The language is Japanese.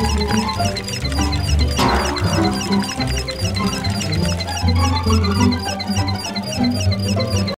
Thank you.